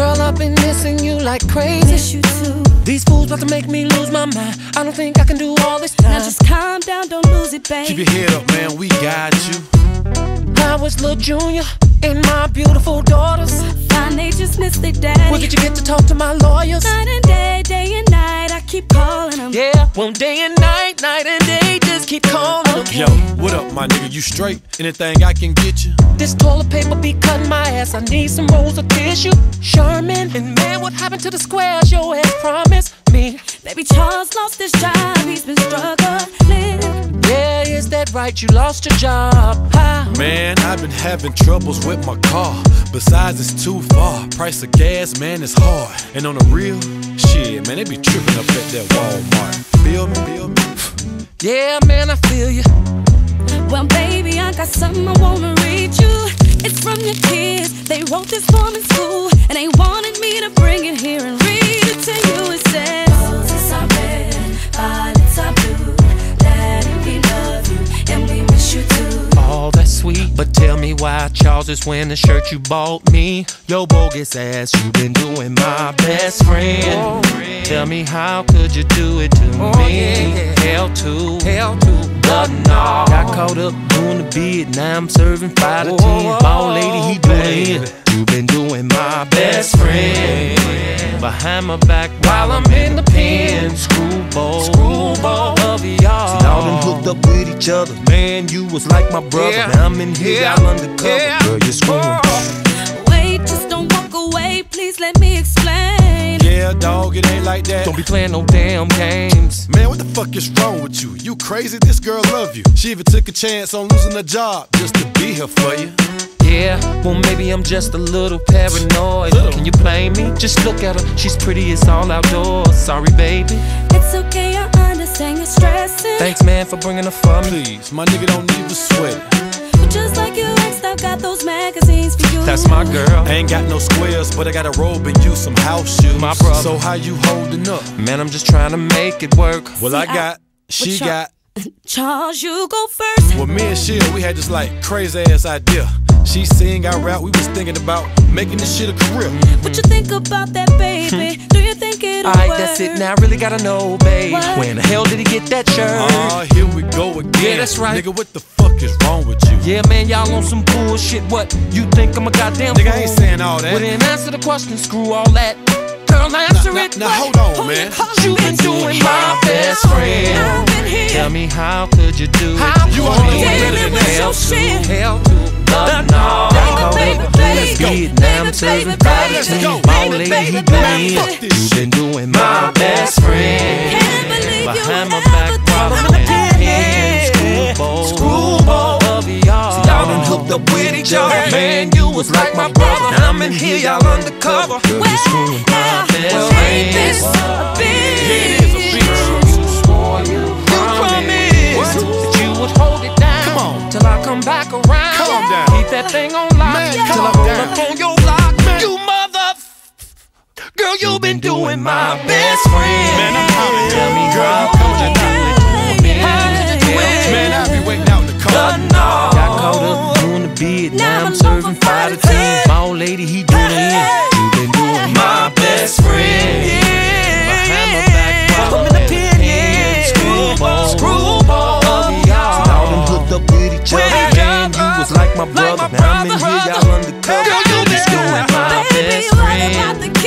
Girl, I've been missing you like crazy. Miss you too. These fools about to make me lose my mind. I don't think I can do all this time. Now just calm down, don't lose it, baby. Keep your head up, man. We got you. I was little junior and my beautiful daughters. Fine, they just miss their daddy. Where did you get to talk to my lawyers? One day and night, night and day, just keep calling them. Yo, what up, my nigga? You straight? Anything I can get you? This toilet paper be cutting my ass. I need some rolls of tissue. Sherman, and man, what happened to the squares your ass promised me? Baby Charles lost his job, he's been struggling. Yeah, is that right? You lost your job. Huh? Man, I've been having troubles with my car. Besides, it's too far. Price of gas, man, it's hard. And on the real, shit, man, they be tripping up at that Walmart. Feel me? Feel me? Yeah, man, I feel you. Well, baby, I got something I wanna read you. It's from your kids. They wrote this form in school, and they wanted me to bring it here and me why Charles is wearing the shirt you bought me. Yo, bogus ass, you been doing my best friend. Tell me how could you do it to oh, me? Hell to, hell to, but no. Got caught up doing the bid, now I'm serving five to ten. Ball lady, he doing it. You been doing my best friend. Behind my back while I'm in the pen. Screwball, screwball each other. Man, you was like my brother. Yeah. Now I'm in here, Yeah. y'all undercover. Yeah. Girl, you're screwing. Oh. Wait, just don't walk away. Please let me explain. Yeah, dog, it ain't like that. Don't be playing no damn games. Man, what the fuck is wrong with you? You crazy? This girl love you. She even took a chance on losing a job just to be here for you. Yeah, well maybe I'm just a little paranoid. Little. Can you blame me? Just look at her, she's pretty as all outdoors. Sorry, baby. It's okay, I understand you're stressing. Thanks, man, for bringing her for me. Please, my nigga don't need to sweat it. But just like you ex, I got those magazines for you. That's my girl. I ain't got no squares, but I got a robe and you some house shoes. My brother. So how you holding up? Man, I'm just trying to make it work. Well, I See, I- got, she got. Charles, you go first. Well, me and Shia, we had this like crazy ass idea. She sing, I rap. We was thinking about making this shit a career. What you think about that, baby? Do you think it'll Alright, work? that's it. Now I really gotta know, babe. What? When the hell did he get that shirt? Oh, here we go again. Yeah, that's right. Nigga, what the fuck is wrong with you? yeah, man, y'all on some bullshit. What? You think I'm a goddamn Nigga, I ain't saying all that. Well, then answer the question. Screw all that. Girl, answer Now, it. now hold on, Who man. you calling You been bitch? doing my best I've friend. been here. Tell me how could you do How it? You could wanna you know deal better than with that? your shit? Hell to the no. Baby, baby, Let's get now to ten. Ball Baby, lady, this You been doing my best friend. Behind my back the pen. Screwball, screwball of y'all. Y'all done hooked up with each other. Man, you was like my brother. Now I'm in here, y'all undercover. Well, ain't this a bitch? Keep that thing on lock. Man, till I roll up on your block. Man. You mother. Girl, you been doing my best friend. Man, I'm out. Tell me Girl, how you could coming you do it? How did you do it? Man, I be waiting out in the car. Got caught up doing the bid. Now I'm serving five to ten. My old lady, he doing Come and get y'all undercover. Girl, you be screwing my best friend.